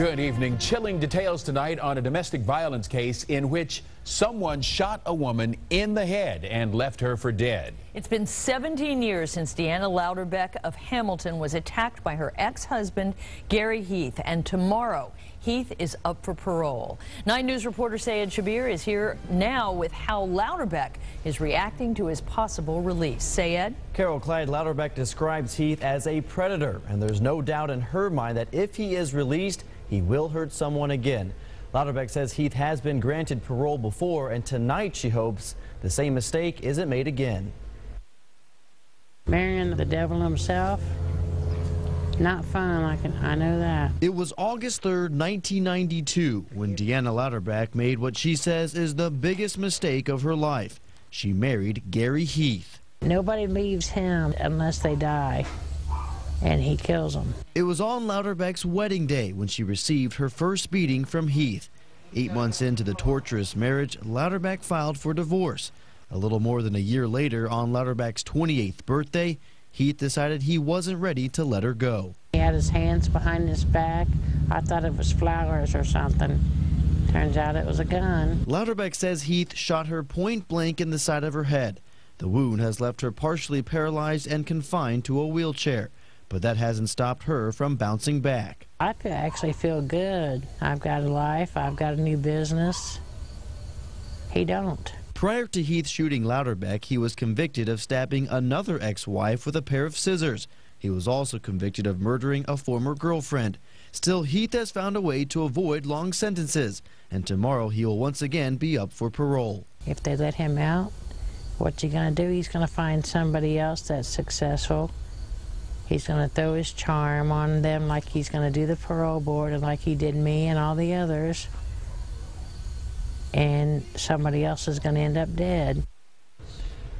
Good evening. Chilling details tonight on a domestic violence case in which someone shot a woman in the head and left her for dead. It's been 17 years since Deanna Louderbeck of Hamilton was attacked by her ex-husband, Gary Heath, and tomorrow Heath is up for parole. 9 News reporter Sayed Shabir is here now with how Louderbeck is reacting to his possible release. Sayed? Carol Clyde Louderbeck describes Heath as a predator, and there's no doubt in her mind that if he is released, he will hurt someone again. Louderbeck says Heath has been granted parole before, and tonight she hopes the same mistake isn't made again. Marrying the devil himself, not fun, I, can, I know that. It was August 3rd, 1992, when Deanna Louderbeck made what she says is the biggest mistake of her life. She married Gary Heath. Nobody leaves him unless they die and he kills them. It was on Louderbeck's wedding day when she received her first beating from Heath. Eight months into the torturous marriage, Louderbeck filed for divorce. A little more than a year later, on Louderbeck's 28th birthday, Heath decided he wasn't ready to let her go. He had his hands behind his back. I thought it was flowers or something. Turns out it was a gun. Louderbeck says Heath shot her point blank in the side of her head. The wound has left her partially paralyzed and confined to a wheelchair but that hasn't stopped her from bouncing back. I actually feel good. I've got a life, I've got a new business. He don't. Prior to Heath shooting Louderbeck, he was convicted of stabbing another ex-wife with a pair of scissors. He was also convicted of murdering a former girlfriend. Still, Heath has found a way to avoid long sentences, and tomorrow he will once again be up for parole. If they let him out, what's he going to do? He's going to find somebody else that's successful He's going to throw his charm on them like he's going to do the parole board and like he did me and all the others. And somebody else is going to end up dead.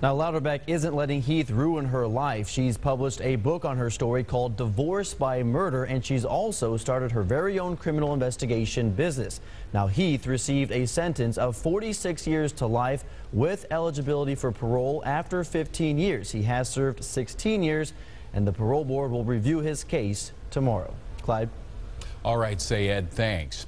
Now, Louderbeck isn't letting Heath ruin her life. She's published a book on her story called Divorce by Murder, and she's also started her very own criminal investigation business. Now, Heath received a sentence of 46 years to life with eligibility for parole after 15 years. He has served 16 years and the parole board will review his case tomorrow. Clyde? All right, Sayed, thanks.